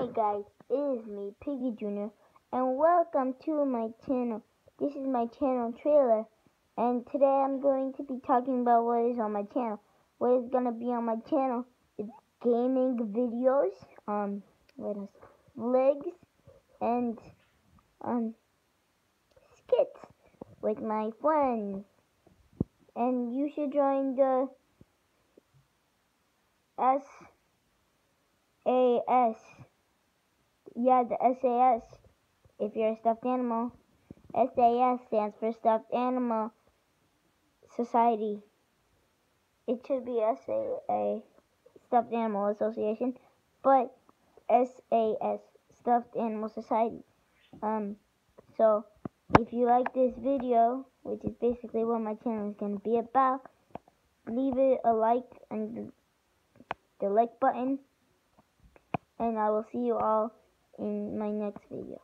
Hey guys, it is me, Piggy Jr., and welcome to my channel. This is my channel trailer, and today I'm going to be talking about what is on my channel. What is going to be on my channel is gaming videos, um, what else, vlogs, and, um, skits with my friends. And you should join the S A S yeah, the SAS, if you're a stuffed animal. SAS stands for Stuffed Animal Society. It should be SAA, Stuffed Animal Association, but SAS, Stuffed Animal Society. Um, so, if you like this video, which is basically what my channel is going to be about, leave it a like and the like button, and I will see you all in my next video.